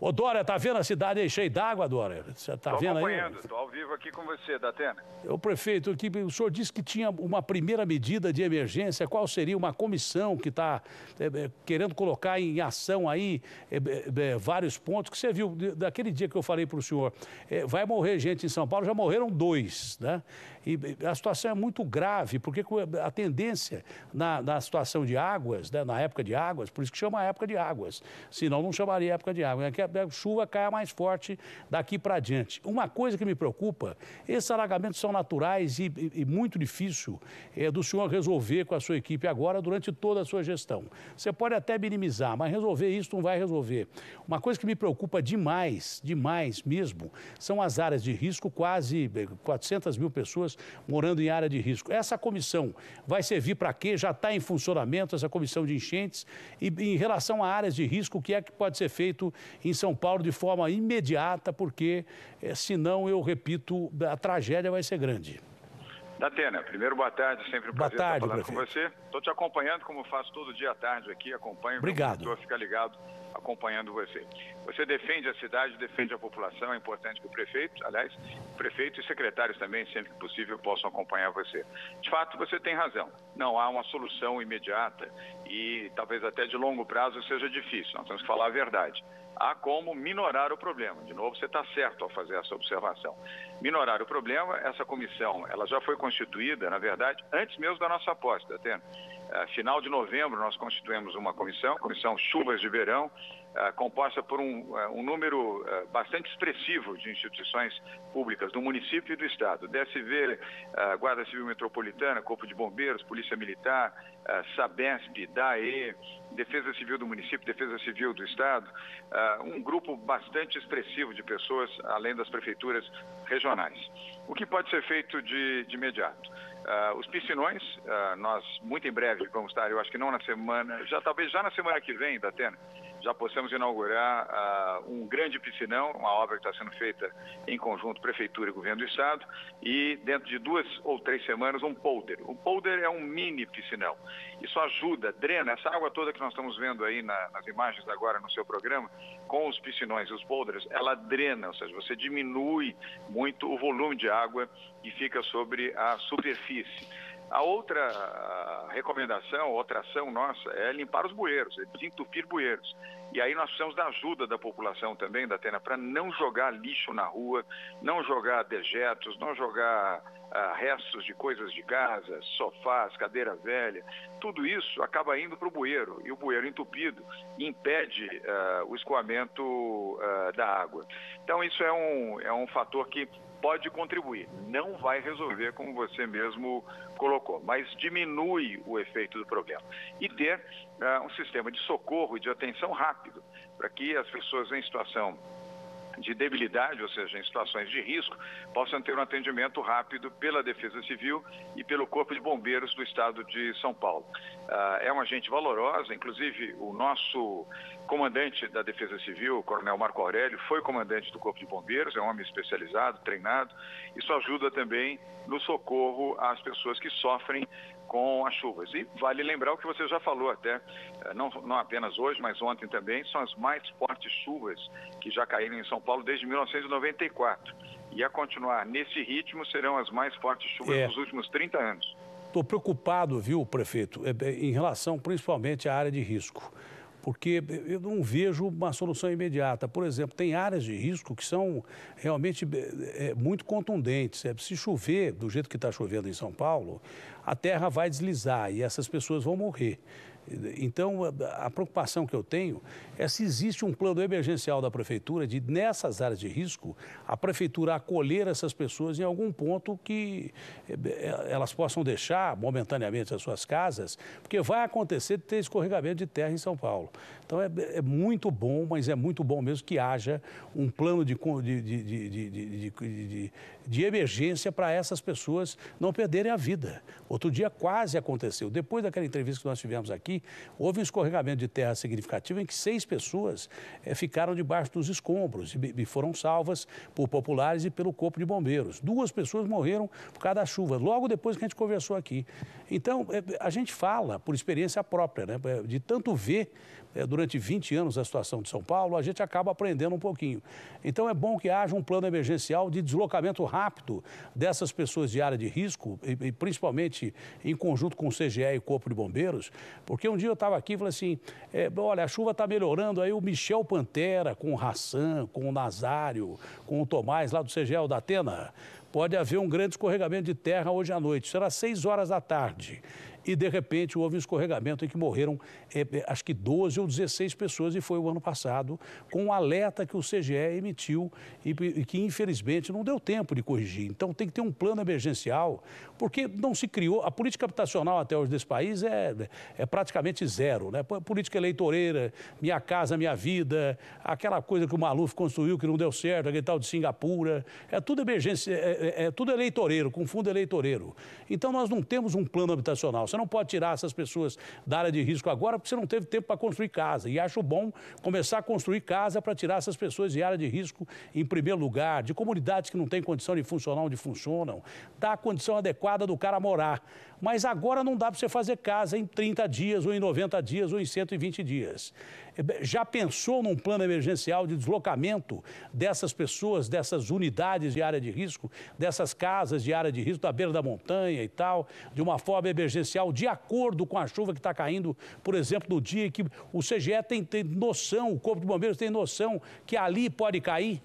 Ô, Dória, tá vendo a cidade aí cheia d'água, Dória? Você tá tô vendo aí? acompanhando, estou ao vivo aqui com você, Datena. O prefeito, o senhor disse que tinha uma primeira medida de emergência. Qual seria uma comissão que está é, é, querendo colocar em ação aí é, é, vários pontos que você viu daquele dia que eu falei para o senhor? Vai morrer gente em São Paulo, já morreram dois, né? E a situação é muito grave, porque a tendência na, na situação de águas, né, na época de águas, por isso que chama época de águas, senão não chamaria época de água, é a chuva caia mais forte daqui para adiante. Uma coisa que me preocupa, esses alagamentos são naturais e, e, e muito difícil é, do senhor resolver com a sua equipe agora durante toda a sua gestão. Você pode até minimizar, mas resolver isso não vai resolver. Uma coisa que me preocupa demais, demais mesmo, são as áreas de risco, quase 400 mil pessoas pessoas morando em área de risco. Essa comissão vai servir para quê? Já está em funcionamento essa comissão de enchentes e em relação a áreas de risco, o que é que pode ser feito em São Paulo de forma imediata, porque é, senão, eu repito, a tragédia vai ser grande. Datena, primeiro boa tarde, sempre um boa prazer tarde, estar falando com você. Estou te acompanhando como faço todo dia à tarde aqui, acompanho. Obrigado. Estou ficar ligado acompanhando você. Você defende a cidade, defende a população, é importante que o prefeito, aliás, prefeito e secretários também, sempre que possível, possam acompanhar você. De fato, você tem razão. Não há uma solução imediata e talvez até de longo prazo seja difícil. Nós temos que falar a verdade há como minorar o problema. De novo, você está certo ao fazer essa observação. Minorar o problema, essa comissão, ela já foi constituída, na verdade, antes mesmo da nossa aposta, até. Uh, final de novembro, nós constituímos uma comissão, comissão Chuvas de Verão, uh, composta por um, uh, um número bastante expressivo de instituições públicas do município e do Estado. DSV, Guarda Civil Metropolitana, Corpo de Bombeiros, Polícia Militar, Sabesp, DAE, Defesa Civil do município, Defesa Civil do Estado, um grupo bastante expressivo de pessoas, além das prefeituras regionais. O que pode ser feito de, de imediato? Uh, os piscinões, uh, nós muito em breve vamos estar, eu acho que não na semana, já talvez já na semana que vem, da Atena, já possamos inaugurar uh, um grande piscinão, uma obra que está sendo feita em conjunto Prefeitura e Governo do Estado, e dentro de duas ou três semanas um polder. O polder é um mini piscinão. Isso ajuda, drena, essa água toda que nós estamos vendo aí na, nas imagens agora no seu programa, com os piscinões e os polders, ela drena, ou seja, você diminui muito o volume de água e fica sobre a superfície. A outra recomendação, outra ação nossa é limpar os bueiros, é desentupir bueiros. E aí nós precisamos da ajuda da população também, da Atena, para não jogar lixo na rua, não jogar dejetos, não jogar ah, restos de coisas de casa, sofás, cadeira velha. Tudo isso acaba indo para o bueiro e o bueiro entupido impede ah, o escoamento ah, da água. Então isso é um, é um fator que pode contribuir. Não vai resolver, como você mesmo colocou, mas diminui o efeito do problema. E ter uh, um sistema de socorro e de atenção rápido, para que as pessoas em situação de debilidade, ou seja, em situações de risco, possam ter um atendimento rápido pela Defesa Civil e pelo Corpo de Bombeiros do Estado de São Paulo. Uh, é uma gente valorosa, inclusive o nosso comandante da Defesa Civil, o Coronel Marco Aurélio, foi comandante do Corpo de Bombeiros, é um homem especializado, treinado. Isso ajuda também no socorro às pessoas que sofrem com as chuvas. E vale lembrar o que você já falou até, eh, não, não apenas hoje, mas ontem também, são as mais fortes chuvas que já caíram em São Paulo desde 1994. E a continuar nesse ritmo serão as mais fortes chuvas é. dos últimos 30 anos. Estou preocupado, viu, prefeito, é, é, em relação principalmente à área de risco porque eu não vejo uma solução imediata. Por exemplo, tem áreas de risco que são realmente é, muito contundentes. É, se chover do jeito que está chovendo em São Paulo, a terra vai deslizar e essas pessoas vão morrer. Então, a preocupação que eu tenho é se existe um plano emergencial da prefeitura de, nessas áreas de risco, a prefeitura acolher essas pessoas em algum ponto que eh, eh, elas possam deixar momentaneamente as suas casas, porque vai acontecer de ter escorregamento de terra em São Paulo. Então, é, é muito bom, mas é muito bom mesmo que haja um plano de, de, de, de emergência para essas pessoas não perderem a vida. Outro dia quase aconteceu. Depois daquela entrevista que nós tivemos aqui, houve um escorregamento de terra significativo em que seis pessoas é, ficaram debaixo dos escombros e, e foram salvas por populares e pelo Corpo de Bombeiros. Duas pessoas morreram por causa da chuva, logo depois que a gente conversou aqui. Então, é, a gente fala por experiência própria, né? de tanto ver é, durante 20 anos a situação de São Paulo, a gente acaba aprendendo um pouquinho. Então é bom que haja um plano emergencial de deslocamento rápido dessas pessoas de área de risco, e, e principalmente em conjunto com o CGE e o Corpo de Bombeiros, porque um dia eu estava aqui e falei assim, é, olha, a chuva está melhorando, aí o Michel Pantera, com o Hassan, com o Nazário, com o Tomás, lá do CGE da Atena, pode haver um grande escorregamento de terra hoje à noite, será seis horas da tarde e de repente houve um escorregamento em que morreram é, acho que 12 ou 16 pessoas e foi o ano passado, com um alerta que o CGE emitiu e, e que infelizmente não deu tempo de corrigir. Então tem que ter um plano emergencial, porque não se criou, a política habitacional até hoje desse país é, é praticamente zero, né? Política eleitoreira, minha casa, minha vida, aquela coisa que o Maluf construiu que não deu certo, aquele tal de Singapura, é tudo emergência, é, é, é tudo eleitoreiro, com fundo eleitoreiro. Então nós não temos um plano habitacional. Você não pode tirar essas pessoas da área de risco agora porque você não teve tempo para construir casa. E acho bom começar a construir casa para tirar essas pessoas de área de risco em primeiro lugar, de comunidades que não têm condição de funcionar onde funcionam, dar a condição adequada do cara morar. Mas agora não dá para você fazer casa em 30 dias, ou em 90 dias, ou em 120 dias. Já pensou num plano emergencial de deslocamento dessas pessoas, dessas unidades de área de risco, dessas casas de área de risco da beira da montanha e tal, de uma forma emergencial, de acordo com a chuva que está caindo, por exemplo, no dia que o CGE tem, tem noção, o Corpo de Bombeiros tem noção que ali pode cair?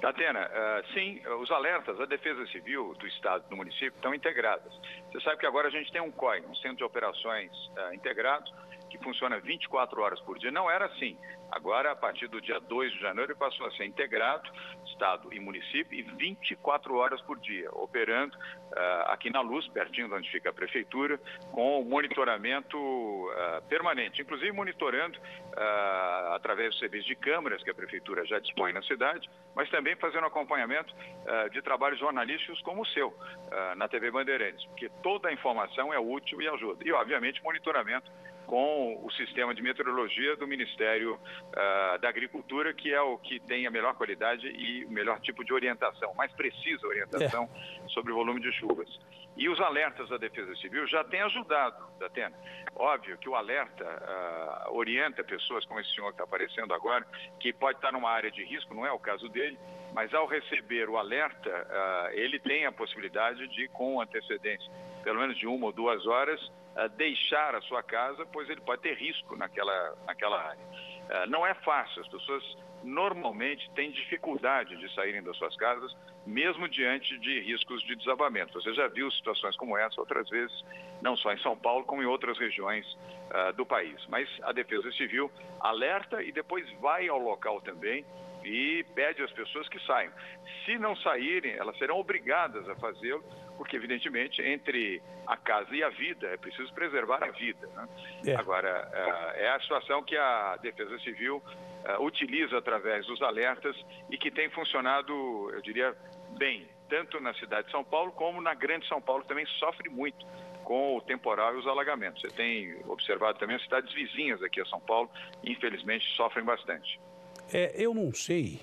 Tatena, uh, sim, os alertas da Defesa Civil do Estado do município estão integradas. Você sabe que agora a gente tem um COI, um Centro de Operações uh, Integrado, que funciona 24 horas por dia. Não era assim. Agora, a partir do dia 2 de janeiro, ele passou a ser integrado, Estado e município, e 24 horas por dia, operando uh, aqui na Luz, pertinho de onde fica a prefeitura, com monitoramento uh, permanente, inclusive monitorando uh, através do serviço de câmeras que a prefeitura já dispõe na cidade, mas também fazendo acompanhamento de trabalhos jornalísticos como o seu, na TV Bandeirantes, porque toda a informação é útil e ajuda. E, obviamente, monitoramento com o sistema de meteorologia do Ministério uh, da Agricultura, que é o que tem a melhor qualidade e o melhor tipo de orientação, mais precisa orientação é. sobre o volume de chuvas. E os alertas da Defesa Civil já têm ajudado, Datena. Óbvio que o alerta uh, orienta pessoas como esse senhor que está aparecendo agora, que pode estar numa área de risco, não é o caso dele, mas ao receber o alerta, uh, ele tem a possibilidade de, com antecedência, pelo menos de uma ou duas horas, deixar a sua casa, pois ele pode ter risco naquela, naquela área. Uh, não é fácil, as pessoas normalmente têm dificuldade de saírem das suas casas, mesmo diante de riscos de desabamento. Você já viu situações como essa outras vezes, não só em São Paulo, como em outras regiões uh, do país. Mas a Defesa Civil alerta e depois vai ao local também e pede às pessoas que saiam. Se não saírem, elas serão obrigadas a fazê-lo, porque, evidentemente, entre a casa e a vida, é preciso preservar a vida. Né? É. Agora, é, é a situação que a Defesa Civil é, utiliza através dos alertas e que tem funcionado, eu diria, bem, tanto na cidade de São Paulo como na Grande São Paulo, que também sofre muito com o temporal e os alagamentos. Você tem observado também as cidades vizinhas aqui a São Paulo, infelizmente, sofrem bastante. É, eu não sei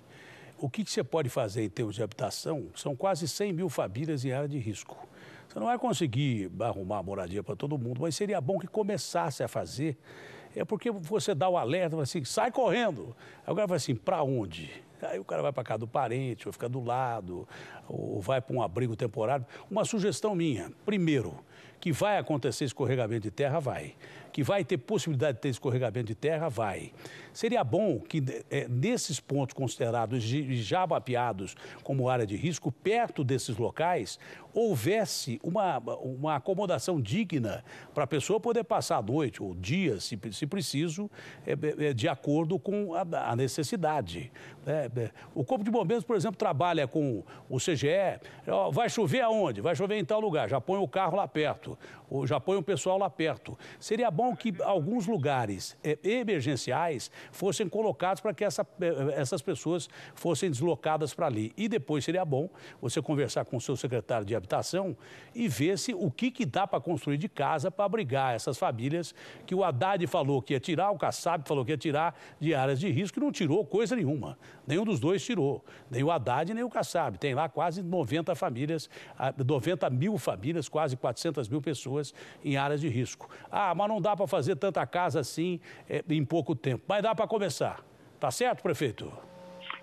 o que, que, você pode fazer em termos de habitação. São quase 100 mil famílias em área de risco. Você não vai conseguir arrumar moradia para todo mundo, mas seria bom que começasse a fazer. É porque você dá o alerta, assim, sai correndo. Agora vai assim, para onde? Aí o cara vai para casa do parente, ou fica do lado, ou vai para um abrigo temporário. Uma sugestão minha, primeiro, que vai acontecer escorregamento de terra, vai que vai ter possibilidade de ter escorregamento de terra? Vai. Seria bom que, é, nesses pontos considerados já mapeados como área de risco, perto desses locais, houvesse uma, uma acomodação digna para a pessoa poder passar a noite ou dia, se, se preciso, é, é, de acordo com a, a necessidade. É, é, o Corpo de Bombeiros, por exemplo, trabalha com o CGE. Vai chover aonde? Vai chover em tal lugar, já põe o carro lá perto. Já põe o pessoal lá perto. Seria bom que alguns lugares é, emergenciais fossem colocados para que essa, é, essas pessoas fossem deslocadas para ali. E depois seria bom você conversar com o seu secretário de habitação e ver se o que, que dá para construir de casa para abrigar essas famílias que o Haddad falou que ia tirar, o Kassab falou que ia tirar de áreas de risco e não tirou coisa nenhuma. Nenhum dos dois tirou. Nem o Haddad, nem o Kassab. Tem lá quase 90 famílias, 90 mil famílias, quase 400 mil pessoas em áreas de risco. Ah, mas não dá para fazer tanta casa assim é, em pouco tempo. Mas dá para começar. Tá certo, prefeito?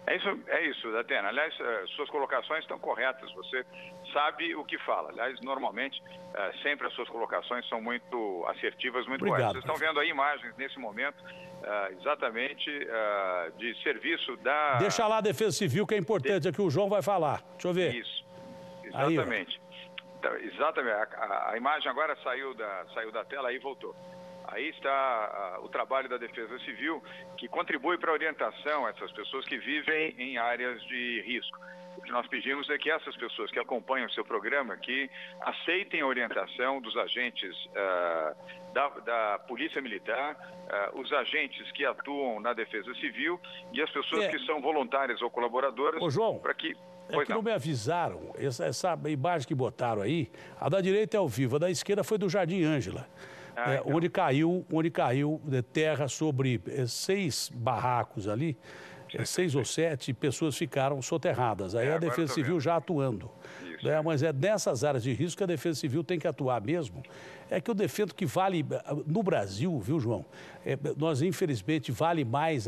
É isso, é isso, Datena. Aliás, eh, suas colocações estão corretas. Você sabe o que fala. Aliás, normalmente, eh, sempre as suas colocações são muito assertivas, muito Obrigado, corretas. Vocês estão vendo aí imagens nesse momento, exatamente de serviço da. Deixa lá a Defesa Civil, que é importante, é que o João vai falar. Deixa eu ver. Isso, exatamente. Aí, exatamente. A, a, a, imagem agora saiu da, saiu da tela e voltou. Aí está uh, o trabalho da Defesa Civil, que contribui para a orientação a essas pessoas que vivem em áreas de risco. O que nós pedimos é que essas pessoas que acompanham o seu programa, que aceitem a orientação dos agentes uh, da, da, Polícia Militar, uh, os agentes que atuam na Defesa Civil e as pessoas é. que são voluntárias ou colaboradoras. Para que é que não. não me avisaram, essa, essa, imagem que botaram aí, a da direita é ao vivo, a da esquerda foi do Jardim Ângela. Ah, é, então. onde caiu, onde caiu terra sobre é, seis barracos ali, é, seis ou sete pessoas ficaram soterradas. Aí é, a Defesa Civil já atuando. Né? Mas é nessas áreas de risco que a Defesa Civil tem que atuar mesmo é que eu defendo que vale, no Brasil, viu, João? É, nós, infelizmente, vale mais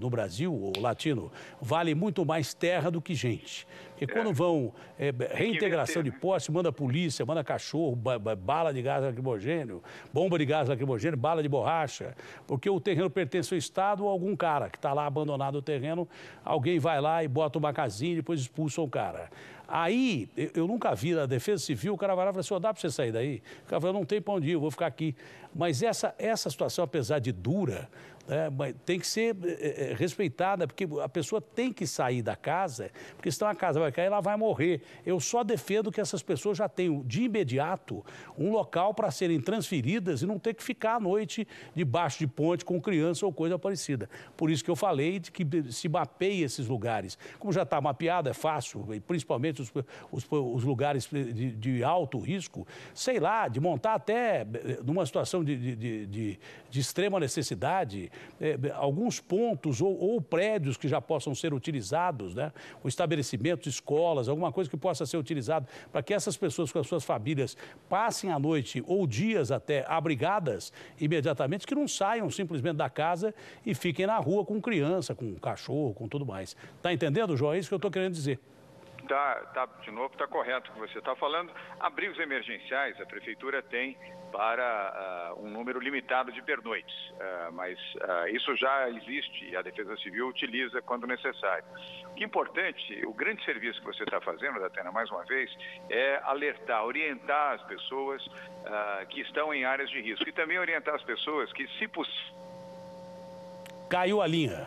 no Brasil, o latino, vale muito mais terra do que gente. Porque quando é. vão é, reintegração de posse, manda polícia, manda cachorro, bala de gás lacrimogênio, bomba de gás lacrimogênio, bala de borracha, porque o terreno pertence ao Estado ou a algum cara que está lá abandonado o terreno, alguém vai lá e bota uma casinha e depois expulsa o cara. Aí, eu nunca vi na Defesa Civil, o cara vai lá e fala assim, oh, dá para você sair daí? O cara fala, não tem onde ir, eu vou ficar aqui. Mas essa, essa situação, apesar de dura, né, tem que ser é, respeitada, porque a pessoa tem que sair da casa, porque senão a casa vai cair ela vai morrer. Eu só defendo que essas pessoas já tenham, de imediato, um local para serem transferidas e não ter que ficar à noite debaixo de ponte com criança ou coisa parecida. Por isso que eu falei de que se mapeie esses lugares. Como já está mapeado, é fácil, principalmente os, os, os lugares de, de, alto risco, sei lá, de montar até numa situação de, de, de extrema necessidade, é, alguns pontos ou, ou, prédios que já possam ser utilizados, né? o estabelecimento, escolas, alguma coisa que possa ser utilizado para que essas pessoas com as suas famílias passem a noite ou dias até abrigadas imediatamente, que não saiam simplesmente da casa e fiquem na rua com criança, com cachorro, com tudo mais. Está entendendo, João? É isso que eu estou querendo dizer. Tá, tá, de novo, está correto o que você está falando. Abrigos emergenciais, a Prefeitura tem para uh, um número limitado de pernoites, uh, mas uh, isso já existe e a Defesa Civil utiliza quando necessário. O que é importante, o grande serviço que você está fazendo, Datena, mais uma vez, é alertar, orientar as pessoas que estão em áreas de risco e também orientar as pessoas que, se possível. Caiu a linha.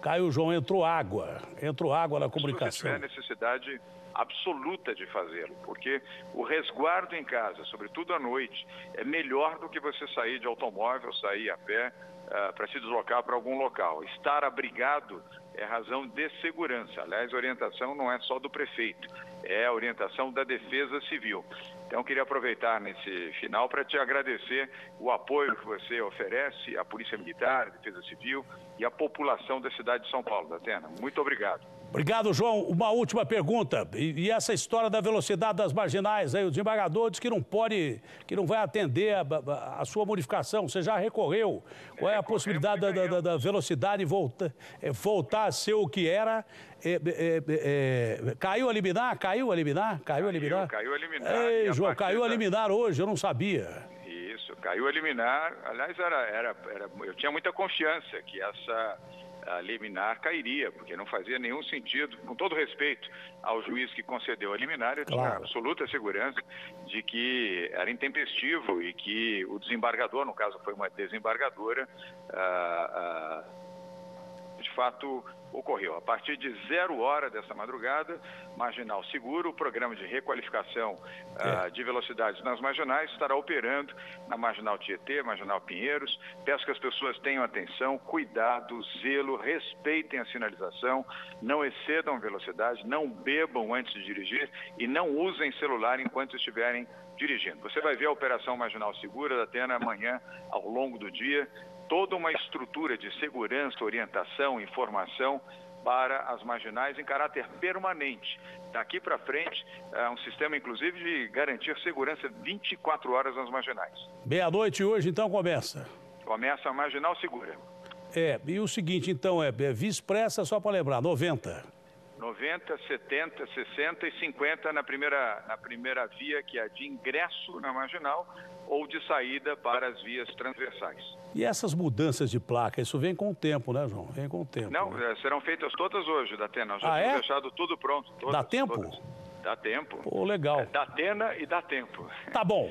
Caiu, João, entrou água. Entrou água na comunicação. Se tiver necessidade absoluta de fazê-lo, porque o resguardo em casa, sobretudo à noite, é melhor do que você sair de automóvel, sair a pé uh, para se deslocar para algum local. Estar abrigado é razão de segurança. Aliás, a orientação não é só do prefeito, é a orientação da Defesa Civil. Então, queria aproveitar nesse final para te agradecer o apoio que você oferece à Polícia Militar, à Defesa Civil e à população da cidade de São Paulo, da Atena. Muito obrigado. Obrigado, João. Uma última pergunta. E, e, essa história da velocidade das marginais, aí, o desembargador diz que não pode, que não vai atender a, a, a sua modificação. Você já recorreu. Qual é a possibilidade da, da, da, velocidade voltar, é, voltar a ser o que era? É, é, é, caiu a liminar? Caiu a liminar? Caiu a liminar? Caiu a liminar. Ei, João, caiu a liminar hoje, eu não sabia. Isso, caiu a liminar. Aliás, era, era, era, eu tinha muita confiança que essa a liminar cairia, porque não fazia nenhum sentido, com todo respeito ao juiz que concedeu a liminar, eu claro. tinha absoluta segurança de que era intempestivo e que o desembargador, no caso foi uma desembargadora, ah, ah, de fato ocorreu. A partir de zero hora dessa madrugada, Marginal Seguro, o programa de requalificação é. uh, de velocidades nas marginais, estará operando na Marginal Tietê, Marginal Pinheiros. Peço que as pessoas tenham atenção, cuidado, zelo, respeitem a sinalização, não excedam velocidade, não bebam antes de dirigir e não usem celular enquanto estiverem dirigindo. Você vai ver a Operação Marginal Segura da Atena amanhã, ao longo do dia, toda uma estrutura de segurança, orientação, informação para as marginais em caráter permanente. Daqui para frente, é um sistema, inclusive, de garantir segurança 24 horas nas marginais. Meia-noite hoje, então, começa? Começa a Marginal Segura. É, e o seguinte, então, é, é Via Expressa, só para lembrar, 90. 90, 70, 60 e 50 na primeira, na primeira via, que é a de ingresso na marginal, ou de saída para as vias transversais. E essas mudanças de placa, isso vem com o tempo, né, João? Vem com o tempo. Não, né? serão feitas todas hoje, da Atena. Já ah, é? deixado tudo pronto. Todas, Dá tempo? Todas. Dá tempo. Pô, legal. É, dá Atena e dá tempo. Tá bom.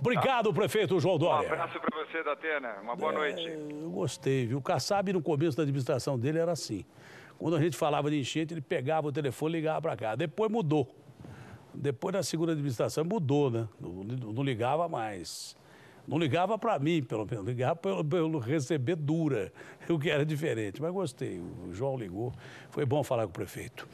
Obrigado, tá. prefeito João Dória. Um abraço para você, Datena. Uma boa é, noite. Eu gostei, viu? O Kassab, no começo da administração dele, era assim. Quando a gente falava de enchente, ele pegava o telefone e ligava para cá. Depois mudou. Depois da segunda administração mudou, né? Não, não ligava mais. Não ligava para mim, pelo menos, ligava pelo, pelo receber dura, o que era diferente. Mas gostei, o João ligou, foi bom falar com o prefeito.